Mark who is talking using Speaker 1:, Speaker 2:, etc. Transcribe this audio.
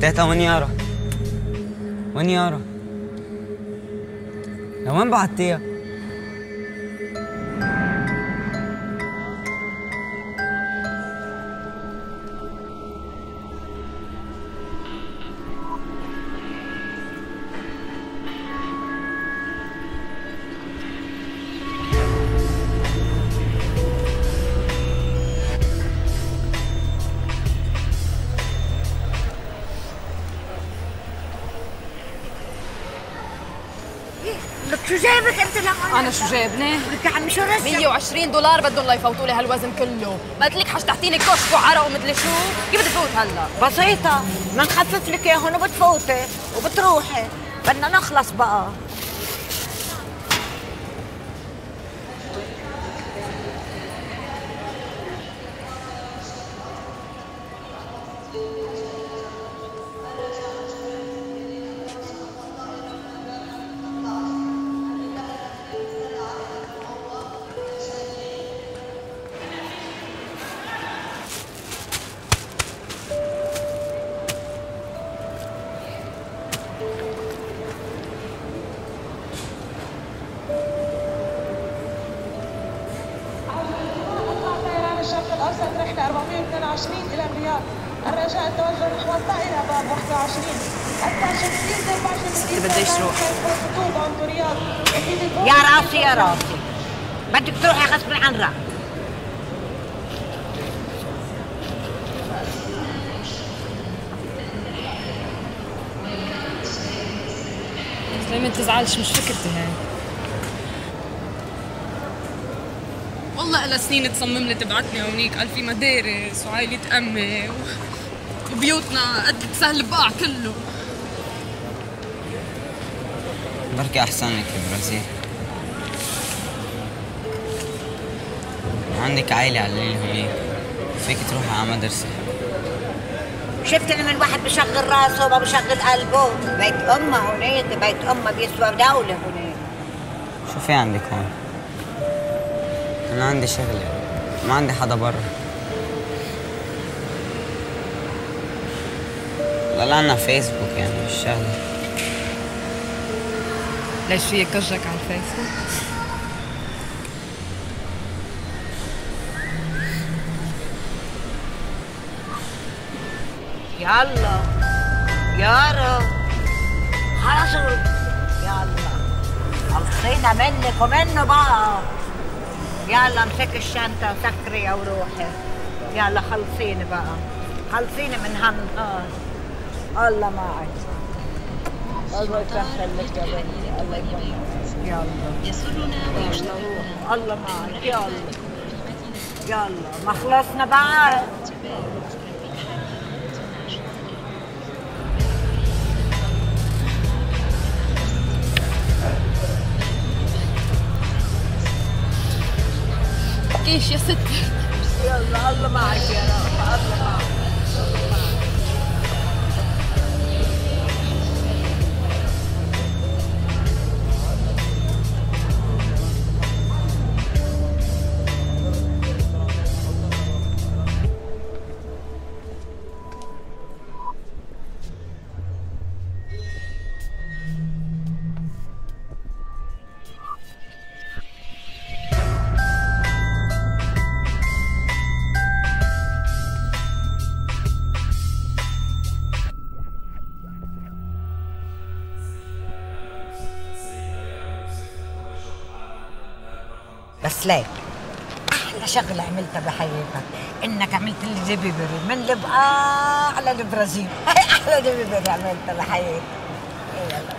Speaker 1: تيتا وين يارا؟ وين يارا؟ لوين بعتيها؟
Speaker 2: شو جايبك أنت لهون
Speaker 3: أنا شو جايبني؟
Speaker 2: لك عم شو رسم؟
Speaker 3: 120 دولار بدهم الله يفوتوا لي هالوزن كله، ما قلت لك حشتحتيني كشك وعرق ومدري شو، كيف بدي فوت هلا؟
Speaker 2: بسيطة. بدنا نخفف لك اياهم وبتفوتي وبتروحي. بدنا نخلص بقى.
Speaker 4: 422 إلى الرياض. الرجاء التوجه نحو الطائرة باب 21 التاشر ديزل باجن
Speaker 3: ستي بديش روح.
Speaker 4: خطوط عند الرياض. أكيد الفوز
Speaker 2: يا راسي يا راسي. بدك تروحي غصب عن رأي
Speaker 3: سليمان تزعلش؟ مش فكرتي هاي. والله إلها سنين تصمم لي تبعتني هونيك. قال في مدارس وعائلة أمي و... وبيوتنا قد سهل البقع كله.
Speaker 1: بركي أحسن لك البرازيل عندك عائلة على الليل هنيك فيك تروحي على مدرسة.
Speaker 2: شفت لما الواحد بشغل راسه وما بشغل قلبه. بيت أمه هناك بيت أمه بيسوى دولة هناك
Speaker 1: شو في عندك هون؟ أنا عندي شغلة. ما عندي حدا برا. لا عنا فيسبوك يعني مش شغلة.
Speaker 3: ليش في كجك على الفيسبوك؟
Speaker 2: يلا. يارا خلاص. يلا. خلصينا منك ومنه بقى. يلا امسك الشنطة وسكري يا وروحي يلا خلصيني بقى. خلصيني من هالنهار الله معك الله يسهل لك يا بنتي الله يكرمك يلا. الله معك يلا. يلا. ما خلصنا بعد.
Speaker 3: كيش يا ستي
Speaker 2: يلا الله معك يا رب. بس ليه؟ أحلى شغلة عملتها بحياتك إنك عملت لي ديبيبري من لبقى على البرازيل. أحلى ديبيبري عملتها بحياتك إيه